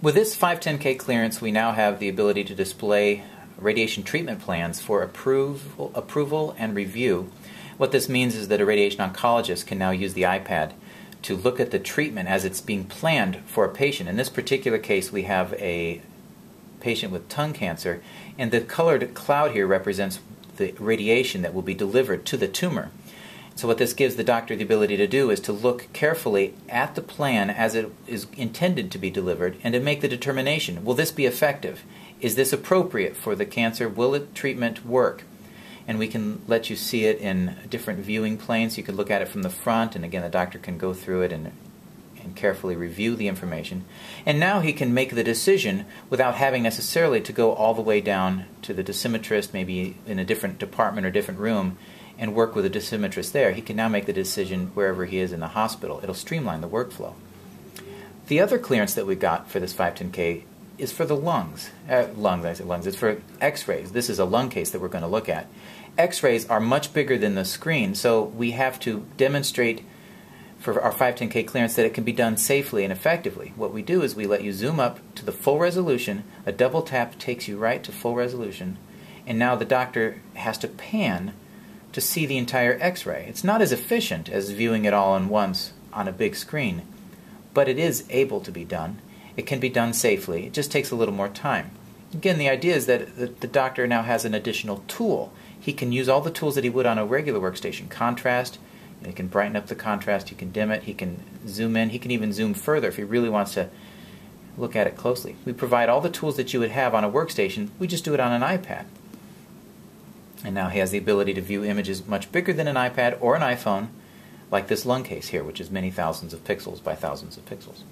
With this 510K clearance, we now have the ability to display radiation treatment plans for approval, approval and review. What this means is that a radiation oncologist can now use the iPad to look at the treatment as it's being planned for a patient. In this particular case, we have a patient with tongue cancer, and the colored cloud here represents the radiation that will be delivered to the tumor. So, what this gives the doctor the ability to do is to look carefully at the plan as it is intended to be delivered and to make the determination will this be effective? Is this appropriate for the cancer? Will the treatment work? And we can let you see it in different viewing planes. You can look at it from the front, and again, the doctor can go through it and and carefully review the information. And now he can make the decision without having necessarily to go all the way down to the dosimetrist, maybe in a different department or different room, and work with a dosimetrist there. He can now make the decision wherever he is in the hospital. It'll streamline the workflow. The other clearance that we got for this 510K is for the lungs. Uh, lungs, I said lungs. It's for X-rays. This is a lung case that we're going to look at. X-rays are much bigger than the screen, so we have to demonstrate for our 510K clearance that it can be done safely and effectively. What we do is we let you zoom up to the full resolution. A double tap takes you right to full resolution. And now the doctor has to pan to see the entire x-ray. It's not as efficient as viewing it all at once on a big screen, but it is able to be done. It can be done safely. It just takes a little more time. Again, the idea is that the doctor now has an additional tool. He can use all the tools that he would on a regular workstation, contrast, he can brighten up the contrast, he can dim it, he can zoom in, he can even zoom further if he really wants to look at it closely. We provide all the tools that you would have on a workstation, we just do it on an iPad. And now he has the ability to view images much bigger than an iPad or an iPhone, like this lung case here, which is many thousands of pixels by thousands of pixels.